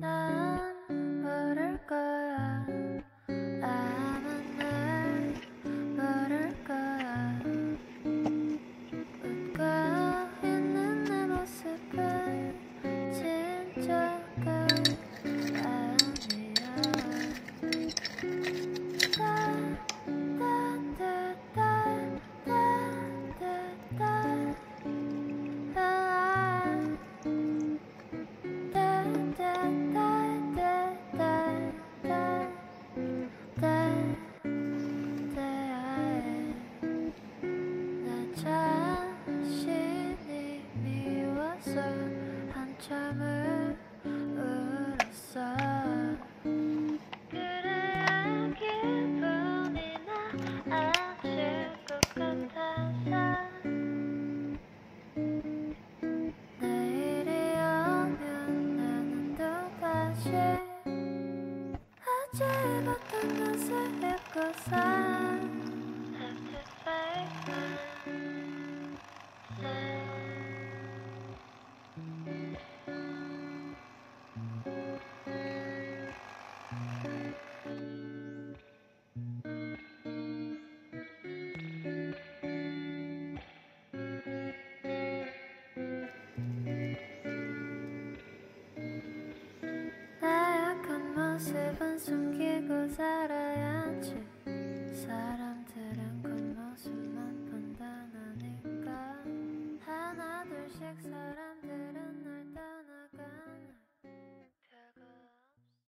love. 한참을 울었어 그래야 기분이 나아질 것 같아서 내일이 오면 나는 또다시 어제 입었던 옷을 입고서 sevens